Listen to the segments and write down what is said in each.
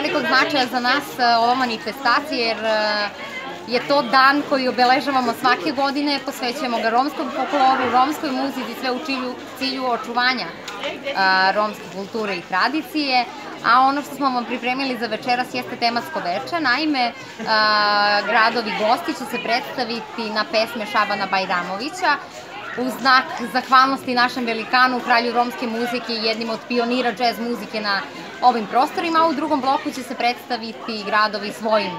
velikog značaja za nas ova manifestacija, jer je to dan koji obeležavamo svake godine, posvećujemo ga romskom folkloru, romskoj muzici, sve u cilju, cilju očuvanja a, romske kulture i tradicije. A ono što smo vam pripremili za večeras jeste tematsko veče. Naime, a, gradovi gosti će se predstaviti na pesme Šabana Bajramovića, u znak zahvalnosti našem velikanu, kralju romske muzike i jednim od pionira džez muzike na ovim prostorima, a u drugom bloku će se predstaviti gradovi svojim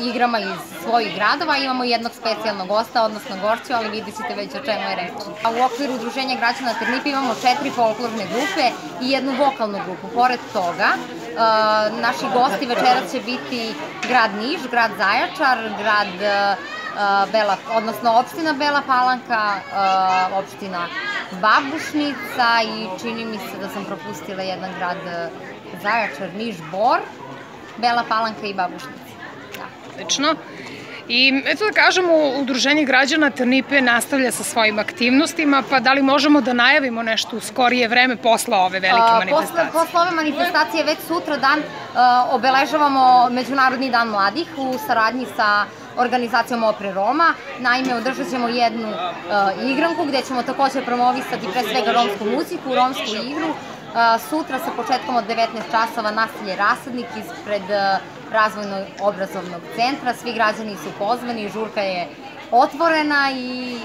igrama iz svojih gradova. Imamo jednog specijalnog gosta, odnosno gošću, ali vidjet ćete već o čemu je reč. A u okviru Udruženja građana Trnipi imamo četiri folklorne grupe i jednu vokalnu grupu. Pored toga, uh, naši gosti večeras će biti grad Niš, grad Zajačar, grad uh, Bela, odnosno opština Bela Palanka, uh, opština Babušnica i čini mi se da sam propustila jedan grad Zajačar, Niš, Bor, Bela Palanka i Babušnica odlično. I eto da kažemo, Udruženje građana Trnipe nastavlja sa svojim aktivnostima, pa da li možemo da najavimo nešto u skorije vreme posle ove velike manifestacije? Posle, posle ove manifestacije već sutra dan uh, obeležavamo Međunarodni dan mladih u saradnji sa organizacijom Opre Roma. Naime, održat ćemo jednu uh, igranku gde ćemo takođe promovisati pre svega romsku muziku, romsku igru, Sutra sa početkom od 19 časova nasilje Rasadnik ispred razvojno-obrazovnog centra. Svi građani su pozvani, žurka je otvorena i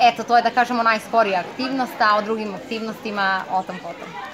eto, to je da kažemo najskorija aktivnost, a o drugim aktivnostima o tom potom.